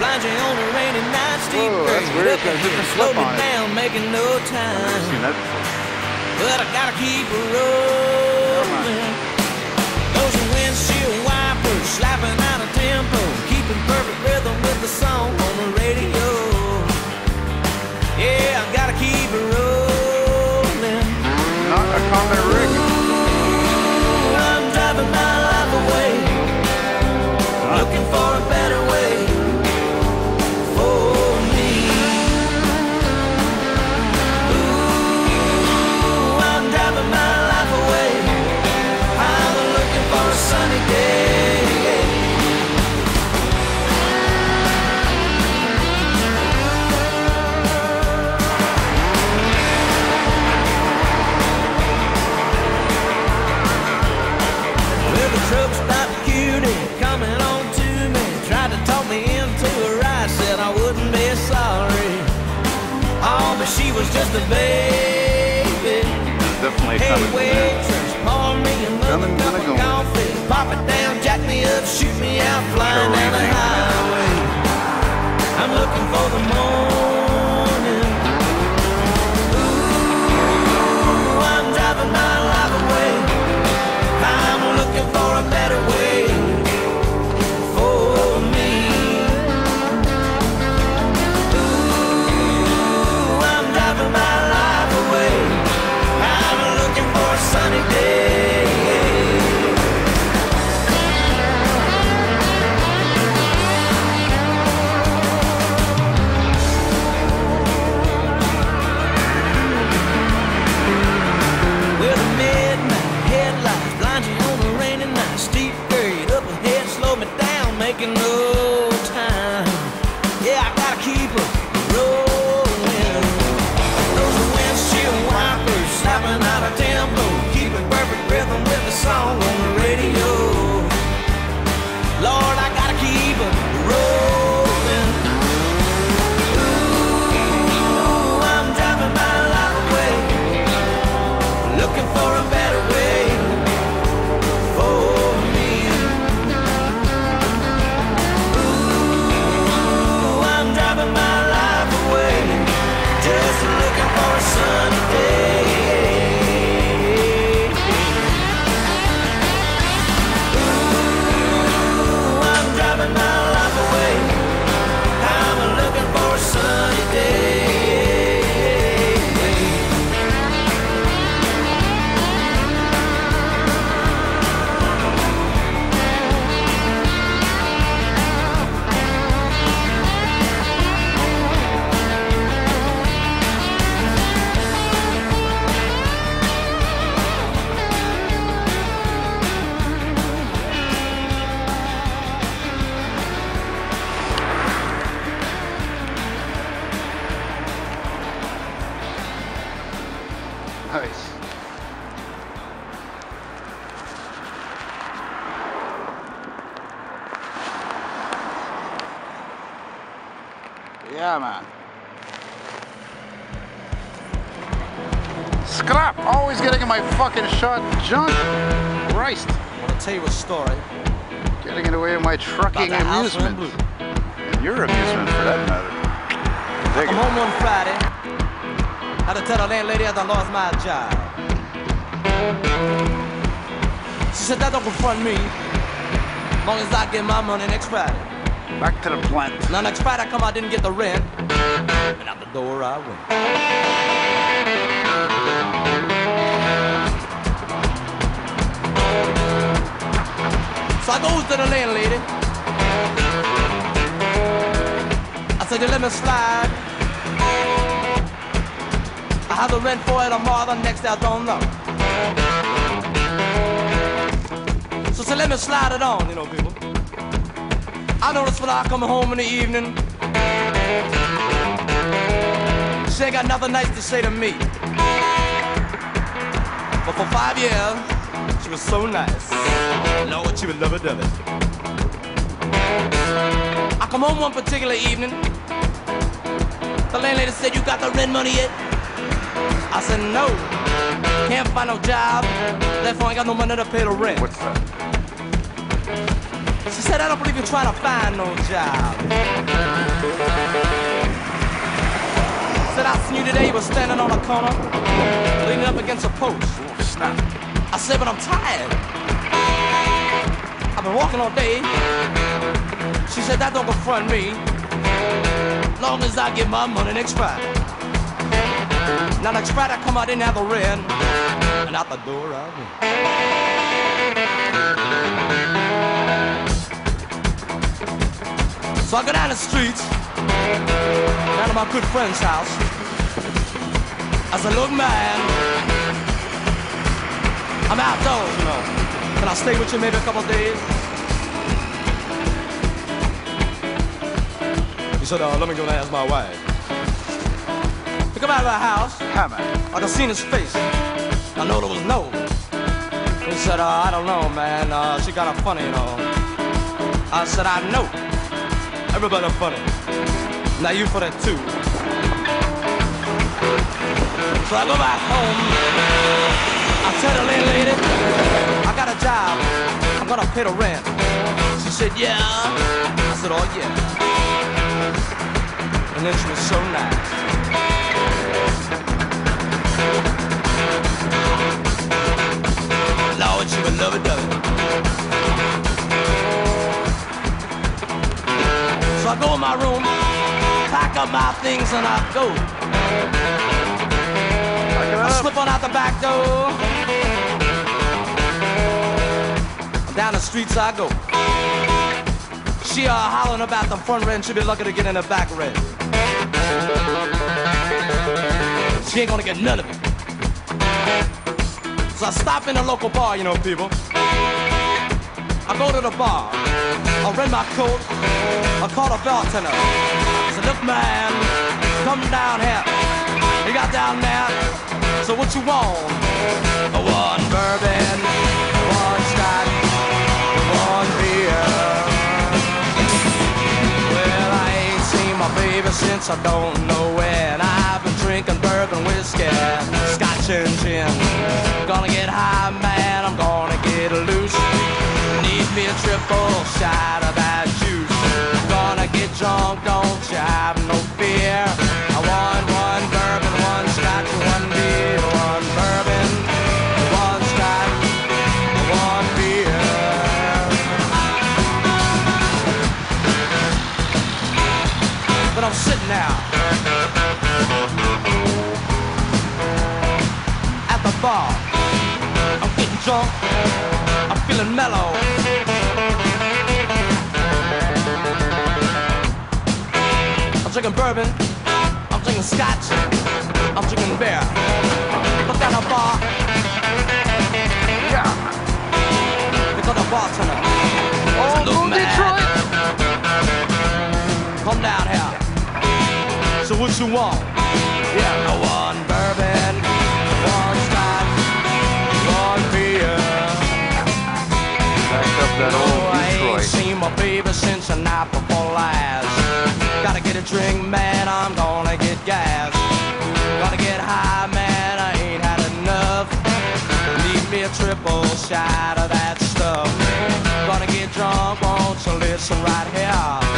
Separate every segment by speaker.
Speaker 1: blind you on a rainy night. Steep
Speaker 2: Whoa, that's weird, a
Speaker 1: ahead, slow me
Speaker 2: on it.
Speaker 1: down, making no
Speaker 2: I've
Speaker 1: time.
Speaker 2: seen that before.
Speaker 1: But I gotta keep rolling. She was just a baby.
Speaker 2: Definitely
Speaker 1: Hey,
Speaker 2: coming.
Speaker 1: waitress, pour me another cup of coffee. Pop it down, jack me up, shoot me out, flying down the highway. I'm looking for the morning.
Speaker 2: Man. Scrap! Always getting in my fucking shot junk. Christ.
Speaker 1: I want to tell you a story
Speaker 2: Getting in the way of my trucking
Speaker 1: about the house in
Speaker 2: amusement. And your amusement, for that matter. Dig
Speaker 1: I'm
Speaker 2: it.
Speaker 1: home one Friday. Had to tell the landlady I lost my job. She said that don't confront me. As long as I get my money next Friday.
Speaker 2: Back to the plant.
Speaker 1: Now next Friday I come I didn't get the rent. And out the door I went. So I goes to the landlady. I said, you let me slide. I have the rent for it tomorrow, the next day I don't know. So say, let me slide it on, you know, people. I notice when I come home in the evening, she ain't got nothing nice to say to me. But for five years, she was so nice. Lord, she was lovey-dovey. I come home one particular evening. The landlady said, you got the rent money yet? I said, no. Can't find no job. Therefore, I ain't got no money to pay the rent.
Speaker 2: What's that?
Speaker 3: She said, I don't believe you're trying to find no job. Said, I seen you today, you were standing on a corner, leaning up against a post.
Speaker 2: Snap.
Speaker 3: I said, but I'm tired. I've been walking all day. She said, that don't confront me. Long as I get my money next Friday. Now next Friday I come out in have the rent, and out the door I went. So I go down the streets, down to my good friend's house. I said, look man, I'm outdoors, you know. Can I stay with you maybe a couple days? He said, uh, let me go and ask my wife. He come out of the house,
Speaker 2: Hammer.
Speaker 3: I could see his face. I know there was no. He said, uh, I don't know, man. Uh, she got a funny, you know. I said, I know. Everybody funny. Now you funny too. So I go back home. I tell the landlady, I got a job. I'm gonna pay the rent. She said, yeah. I said, oh yeah. And then she was so nice. Lord, she would love it, I go in my room, pack up my things, and I go. I slip on out the back door. Down the streets I go. She uh, hollering about the front rent. She be lucky to get in the back rent. She ain't gonna get none of it. So I stop in a local bar, you know, people. I go to the bar. I rent my coat. I call a bartender. I said, look, man, come down here. You got down there. So what you want? One bourbon, one scotch, one beer. Well, I ain't seen my baby since I don't know when. I've been drinking bourbon whiskey, scotch and gin. Gonna get high, man, I'm gonna get loose. Need me a triple shot you have no fear. I want one bourbon, one scotch, one beer, one bourbon, one scotch, one beer. But I'm sitting now at the bar. I'm getting drunk. I'm feeling mellow. I'm drinking bourbon. I'm drinking scotch. I'm drinking beer. Look at the bar.
Speaker 2: Yeah.
Speaker 3: Because the bartender.
Speaker 2: Oh,
Speaker 3: Look,
Speaker 2: go. Detroit.
Speaker 3: Come down here. So what you want? Yeah, no one bourbon, one scotch, one beer.
Speaker 2: Back up that old Detroit.
Speaker 3: seen my baby since the night before last. Gotta get a drink, man, I'm gonna get gas. Gonna get high, man, I ain't had enough. Need me a triple shot of that stuff. Gonna get drunk, won't you listen right here?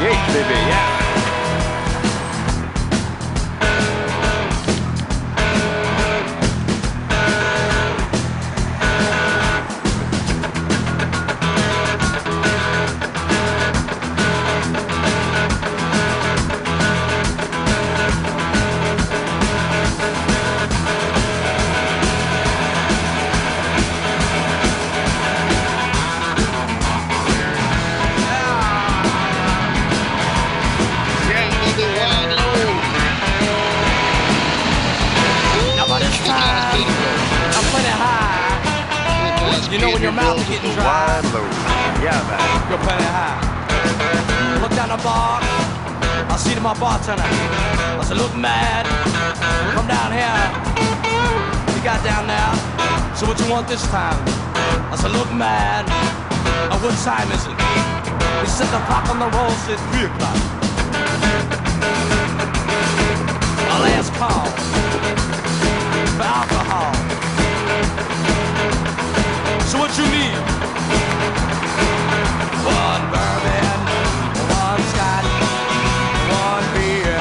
Speaker 2: Baby, yeah.
Speaker 3: When is getting dry,
Speaker 2: Wide load. Yeah, man.
Speaker 3: you're plenty high. Look down the bar, I see to my bartender. I said, look mad, come down here. He got down there, so what you want this time? I said, look mad, uh, what time is it? He said the clock on the roll says three o'clock. My last call So what you need? One bourbon, one scotch, one beer.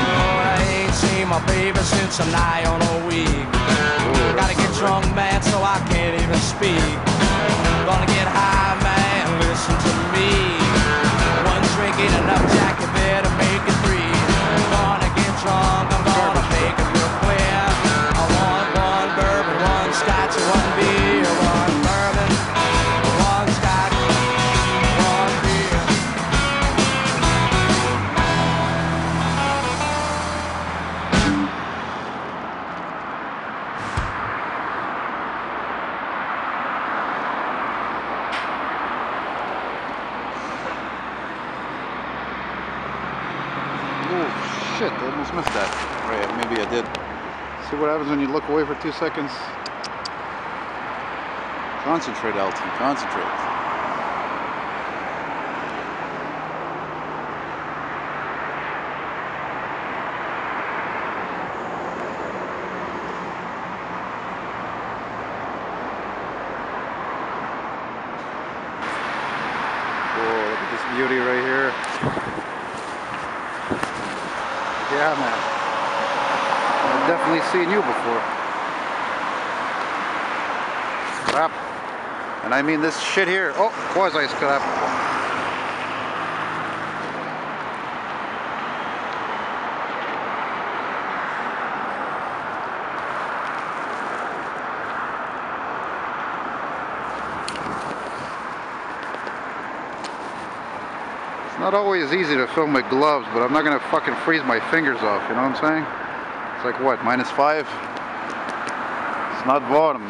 Speaker 3: Oh, I ain't seen my baby since I'm nigh on a week. Gotta get drunk, man, so I can't even speak. Gonna get
Speaker 2: shit, I almost missed that. Maybe I did. See what happens when you look away for two seconds? Concentrate, Elton, concentrate. Whoa, look at this beauty right here. Yeah, man. I've definitely seen you before. Crap. And I mean this shit here. Oh, quasi not always easy to film with gloves, but I'm not gonna fucking freeze my fingers off, you know what I'm saying? It's like what, minus five? It's not warm.